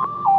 you